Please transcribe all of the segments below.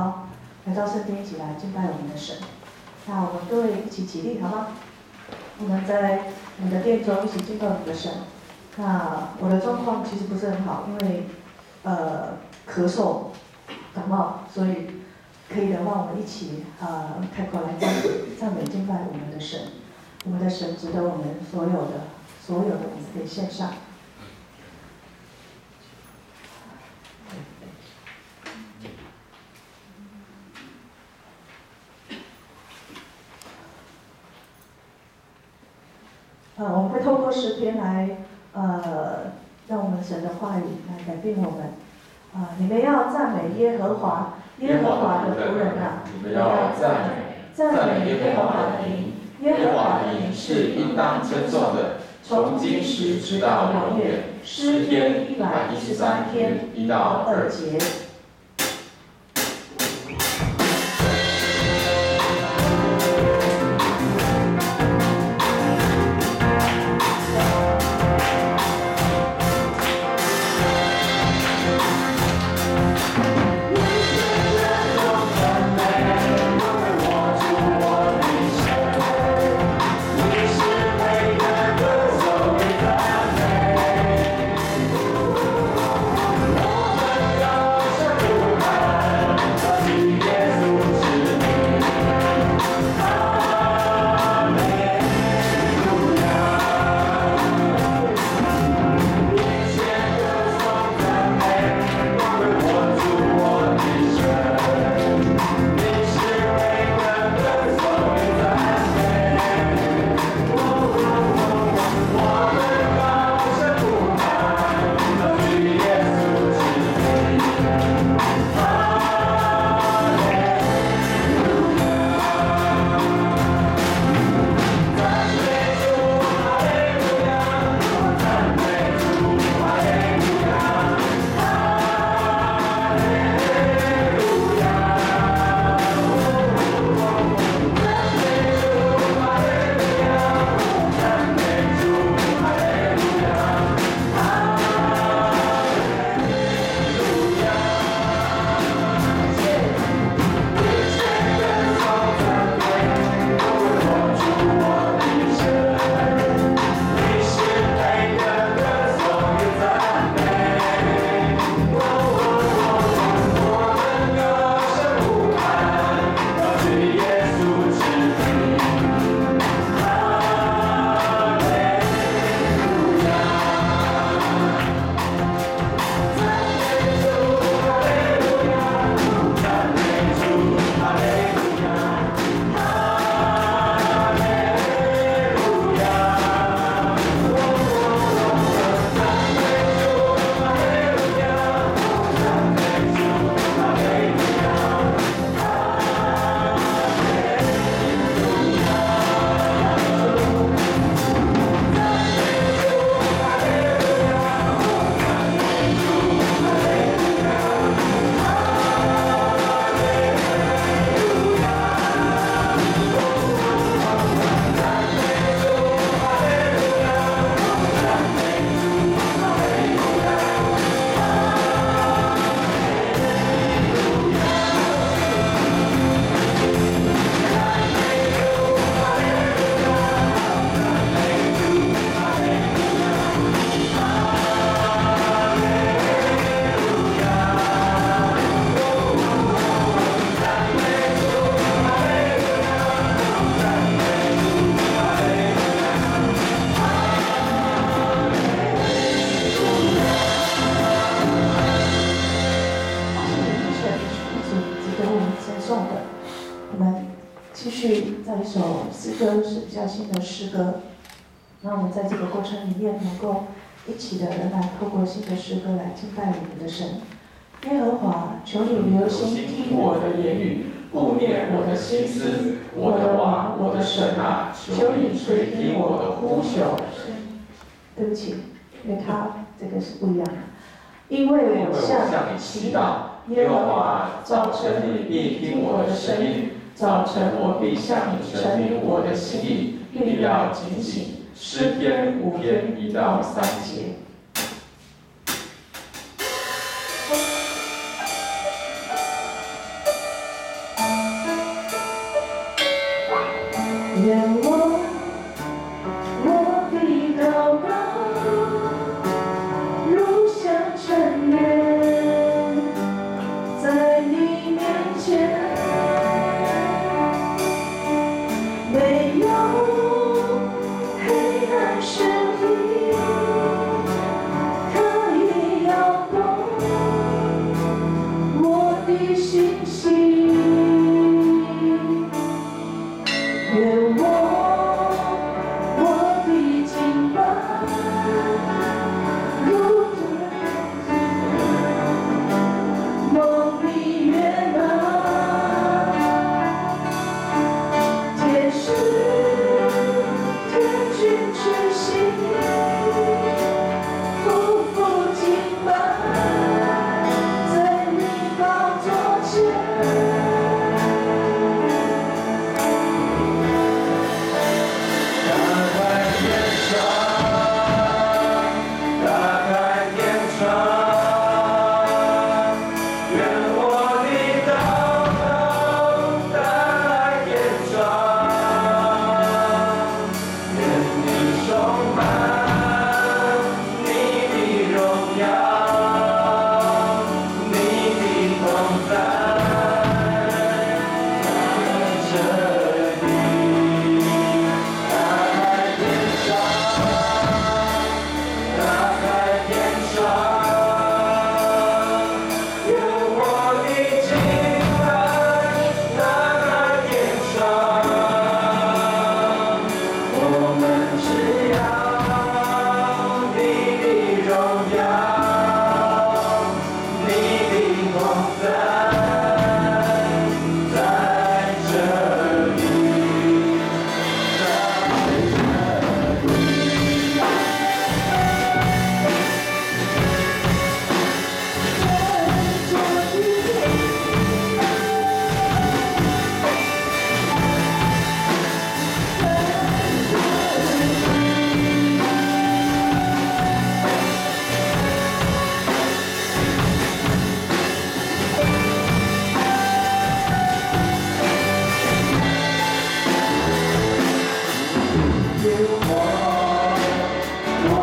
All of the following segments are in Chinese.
好，来到圣殿一起来敬拜我们的神。那我们各位一起起立好吗？我们在我们的殿中一起敬拜我们的神。那我的状况其实不是很好，因为呃咳嗽、感冒，所以可以的话，我们一起呃开口来赞赞美敬拜我们的神。我们的神值得我们所有的所有的我们可以献上。呃，我们会透过诗篇来，呃，让我们神的话语来改变我们。啊，你们要赞美耶和华，耶和华的仆人啊，你们要赞美赞美耶和华的名，耶和华的名是应当称颂的，从今时直到永远。诗篇一百一十三篇一到二节。那我们在这个过程里面，能够一起的仍然透过新的诗歌来敬拜我们的神耶和华。求你留心听我的言语，顾念我的心思，我的王，我的神啊！求你垂听我的呼求。对不起，因为他这个是不一样的。因为我向你祈祷，耶和华早晨你必听我的声音，早晨我必向你陈明我的心意，并要警醒。诗篇五篇一到三节。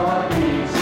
your peace.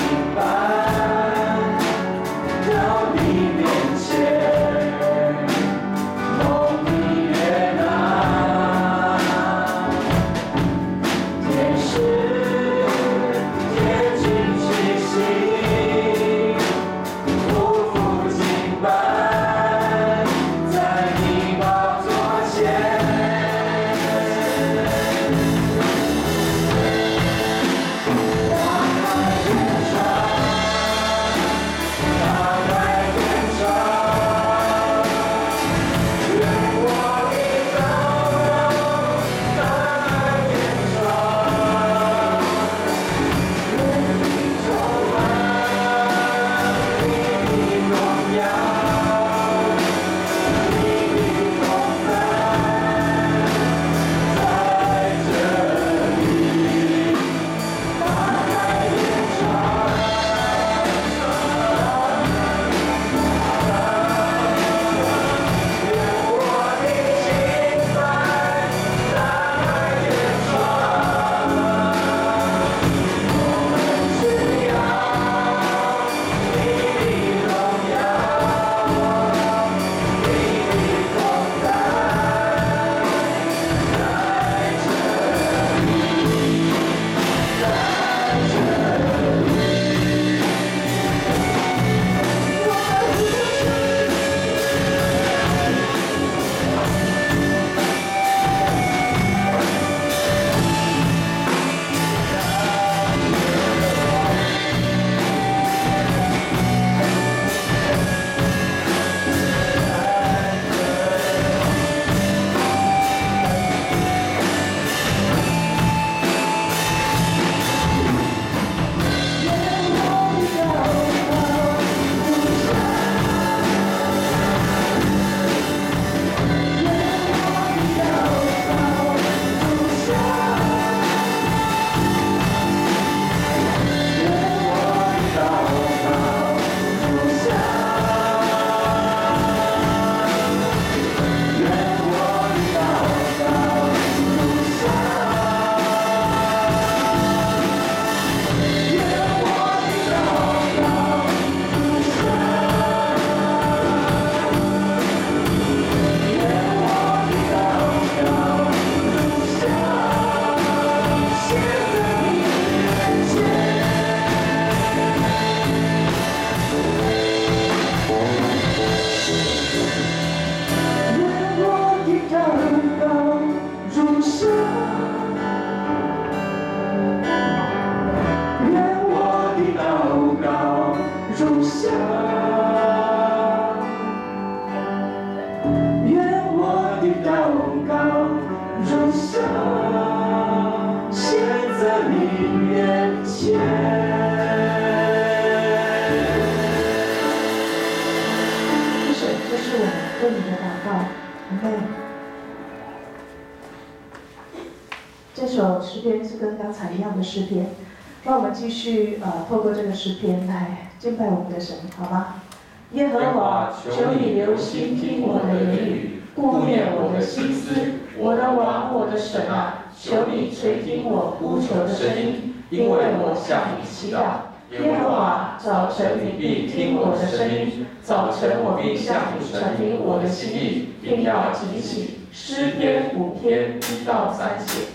你的祷告，OK。这首诗篇是跟刚才一样的诗篇，那我们继续呃，透过这个诗篇来敬拜我们的神，好吗？耶和华，求你留心听我的言语，顾念我的心思，我的王，我的神啊，求你垂听我呼求的声音，因为我向你祈祷。耶和华，早晨你必听我的声音，早晨我必向你传明我的心意，并要提起诗篇五篇一到三节。